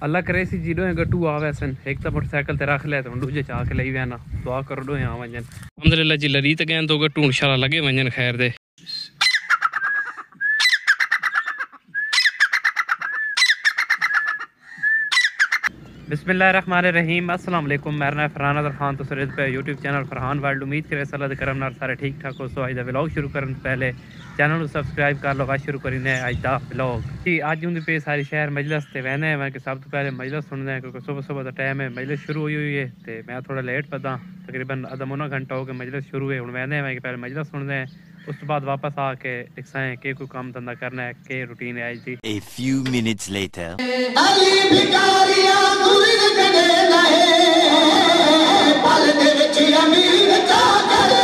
اللہ کرے سی جی ڈوئیں گٹو آوے سن ایک تا موٹر سائیکل تے رکھ لے تے ڈوجے چا کے لئی وینا دعا کرو ڈوئیں آ ونجن الحمدللہ جی لری تے گئے تو گٹو انشاءاللہ لگے ونجن خیر دے بسم اللہ الرحمن الرحیم السلام علیکم میرا نام فرحان اظہر خان تو سرد پہ یوٹیوب چینل فرحان ورلڈ امید کرے صلی اللہ کرم نال سارے ٹھیک ٹھاک ہو سو اج دا ولاگ شروع کرن تو پہلے چینل نو سبسکرائب کر لو شروع کرینے اج دا ولاگ جی اج ہوں پہ ساری شہر مجلس تے وہنے میں کہ سب تو پہلے مجلس سننے ہیں کیونکہ صبح صبح دا ٹائم ہے مجلس شروع ہوئی ہوئی ہے تے میں تھوڑا لیٹ پدا تقریباً آدھا مونا گھنٹہ ہو کے مجلس شروع ہے ہوں وہنے میں کہ پہلے مجلس سننے ہیں اس تو بعد واپس آ کے ٹکسائیں کہ کوئی کام دھندا کرنا ہے کہ روٹین ہے جی a few minutes later Ali بھکاریا گرد کنے لہے پل دے وچ امیر چا کرے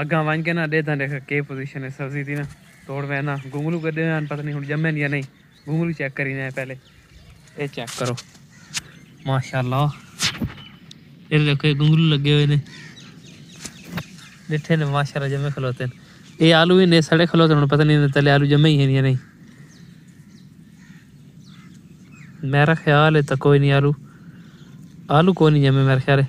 ਅੱਗਾ ਵਾਂ ਕੇ ਨਾ ਦੇ ਤਾਂ ਦੇਖ ਕੀ ਪੋਜੀਸ਼ਨ ਹੈ ਸਬਜ਼ੀ ਦੀ ਨਾ ਤੋੜ ਵੇ ਨਾ ਗੁੰਗਲੂ ਕੱਢੇ ਹਨ ਪਤਾ ਨਹੀਂ ਹੁਣ ਜੰਮੇ ਨਹੀਂ ਜਾਂ ਨਹੀਂ ਗੁੰਗਲੂ ਚੈੱਕ ਕਰੀਨੇ ਆ ਪਹਿਲੇ ਇਹ ਚੈੱਕ ਕਰੋ ਮਾਸ਼ਾਅੱਲਾ ਇਹ ਦੇਖੋ ਇਹ ਗੁੰਗਲੂ ਲੱਗੇ ਹੋਏ ਨੇ ਦੇਖੇ ਨੇ ਮਾਸ਼ਾਅੱਲਾ ਜਮੇ ਖਲੋਤੇ ਨੇ ਇਹ ਆਲੂ ਵੀ ਨੇ ਸੜੇ ਖਲੋਤੇ ਹੁਣ ਪਤਾ ਨਹੀਂ ਤਲੇ ਆਲੂ ਜਮੇ ਹੀ ਹੈ ਜਾਂ ਨਹੀਂ ਮੇਰਾ ਖਿਆਲ ਹੈ ਤਾਂ ਕੋਈ ਨਹੀਂ ਆਲੂ ਆਲੂ ਕੋਈ ਨਹੀਂ ਜਮੇ ਮੇਰਾ ਖਿਆਲ ਹੈ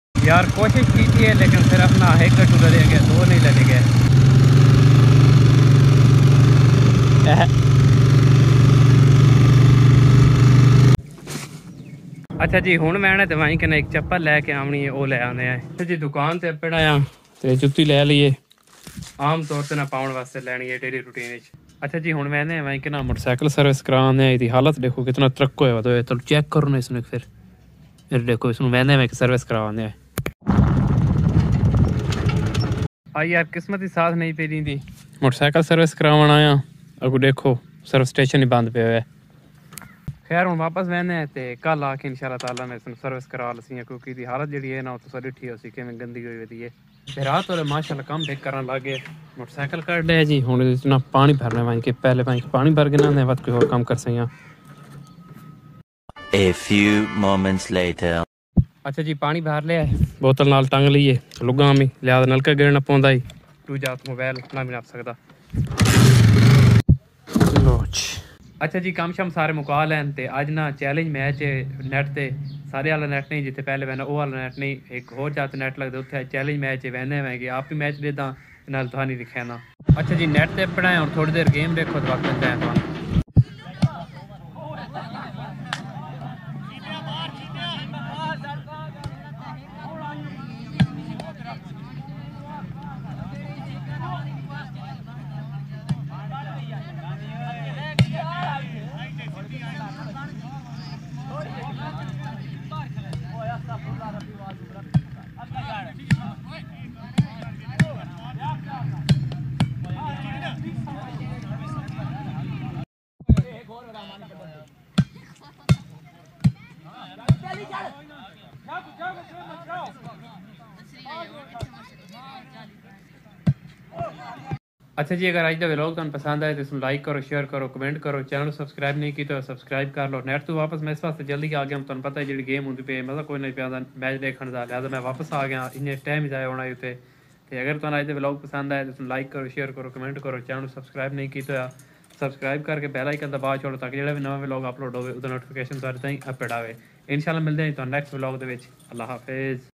یار کوشش کیجیے، لیکن صرف نہ ایک کٹو لگے گئے دو نہیں لگے گئے اچھا جی ہوں میں نے تو کہنا ایک چپل لے کے آمنی ہے، وہ لے آنے آئے اچھا جی دکان تے پڑھا آیا تے جتی لے لیے۔ عام طور تے نہ پاؤن واسطے لینی ہے ڈیلی روٹین وچ۔ اچھا جی ہن میں نے وہیں کہنا موٹر سائیکل سروس کرانے آئی تھی حالت دیکھو کتنا ترک ہویا تو چیک کرنے اس نے پھر۔ پھر دیکھو، اس نے میں نے میں سروس کروانے آئے ਆਈ ਯਾਰ ਕਿਸਮਤ ਹੀ ਸਾਥ ਨਹੀਂ ਪੇਰੀ ਦੀ ਮੋਟਰਸਾਈਕਲ ਸਰਵਿਸ ਕਰਾਉਣ ਆਇਆ ਅਗੂ ਦੇਖੋ ਸਰਵ ਸਟੇਸ਼ਨ ਹੀ ਬੰਦ ਪਿਆ ਹੋਇਆ ਖੈਰ ਹੁਣ ਵਾਪਸ ਵੈਨੇ ਆ ਤੇ ਕੱਲ ਆ ਕੇ ਇਨਸ਼ਾਅੱਲਾ ਤਾਲਾ ਮੈਂ ਇਸਨੂੰ ਸਰਵਿਸ ਕਰਾ ਲਸੀ ਆ ਕਿਉਂਕਿ ਦੀ ਹਾਲਤ ਜਿਹੜੀ ਹੈ ਨਾ ਉਹ ਤਾਂ ਸੜੀ ਠੀ ਹੋਸੀ ਕਿਵੇਂ ਗੰਦੀ ਹੋਈ ਵਦੀ ਹੈ ਤੇ ਰਾਤ ਉਹ ਮਾਸ਼ਾਅੱਲਾ ਕੰਮ ਦੇਖ ਕਰਨ ਲੱਗ ਗਏ ਮੋਟਰਸਾਈਕਲ ਕੱਢ ਲਿਆ ਜੀ ਹੁਣ ਇਸ ਨਾਲ ਪਾਣੀ ਭਰਨੇ ਵਾਂ ਕਿ ਪਹਿਲੇ ਵਾਂ ਪਾਣੀ ਭਰ ਗਿਆ ਨਾ ਵਾਂ ਕੋਈ ਹੋਰ ਕੰਮ ਕਰ ਸਈਆਂ A few moments later ਅੱਛਾ ਜੀ, ਪਾਣੀ ਬਾਹਰ ਲਿਆ ਬੋਤਲ ਨਾਲ ਟੰਗ ਲਈਏ। ਲੁੱਗਾ ਮੀ ਲਿਆ ਨਲਕਾ ਗਿਰਨਾ ਪਾਉਂਦਾ ਹੀ। ਦੂਜਾ ਮੋਬਾਈਲ ਨਾ ਵੀ ਨੱਪ ਸਕਦਾ ਲੋ ਅੱਛਾ ਜੀ, ਕੰਮ ਸ਼ਮ ਸਾਰੇ ਮੁਕਾ ਲੈਣ ਤੇ ਅੱਜ ਨਾ ਚੈਲੰਜ ਮੈਚ ਨੈਟ ਤੇ। ਸਾਰੇ ਵਾਲਾ ਨੈਟ ਨਹੀਂ, ਜਿੱਥੇ ਪਹਿਲੇ ਵੈਨਾ, ਉਹ ਵਾਲਾ ਨੈਟ ਨਹੀਂ। ਇੱਕ ਹੋਰ ਜਾਤ ਨੈਟ ਲੱਗਦਾ, ਉੱਥੇ ਚੈਲੰਜ ਮੈਚ ਵੈਨੇ ਮੈਂ ਆਪ ਹੀ ਮੈਚ ਦੇਦਾ ਨਾਲ ਤੁਹਾਨੂੰ ਦਿਖਿਆ ਅੱਛਾ ਜੀ ਨੈਟ ਤੇ ਪੜਾਏ ਹੁਣ ਥੋੜੀ ਦੇਰ ਗੇਮ ਦੇਖੋ ਤੇ ਵਕਤ ਹੈ ਤੁਹਾਨੂੰ اچھا جی اگر آج کا ولاگ تمہیں پسند آئے تو اس میں لائک کرو، شیئر کرو، کمنٹ کرو، چینل سبسکرائب نہیں کی تو سبسکرائب کر لو۔ نیٹ تو واپس میں اس واسطے جلدی آ گیا ہوں تمہیں پتہ ہے جی گیم ہوتی پہ مزہ کوئی نہیں پہ میچ دیکھنے کا لہٰذا میں واپس آ گیا۔ انہیں ٹائم جائے ہونا اتنے اگر تمہیں اج کا ولاگ پسند آئے تو اس میں لائک کرو، شیئر کرو، کمنٹ کرو، چینل سبسکرائب نہیں کی تو ਸਬਸਕ੍ਰਾਈਬ ਨਹੀਂ ਕੀਤਾ ਸਬਸਕ੍ਰਾਈਬ ਕਰਕੇ ਬੈਲ ਆਈਕਨ ਦਬਾ ਛੋੜੋ ਤਾਂ ਕਿ ਜਿਹੜਾ ਵੀ ਨਵਾਂ ਵਲੌਗ ਅਪਲੋਡ ਹੋਵੇ ਉਹਦਾ ਨੋਟੀਫਿਕੇਸ਼ਨ ਤੁਹਾਡੇ ਤਾਈਂ ਅਪਡੇਟ ਆਵੇ ਇਨਸ਼ਾਅੱਲਾ ਮਿਲਦੇ ਹਾਂ ਜੀ ਤੁਹਾਨੂੰ ਨੈਕਸਟ ਵਲੌਗ ਦੇ ਵਿੱਚ ਅੱਲਾਹ ਹਾਫਿਜ਼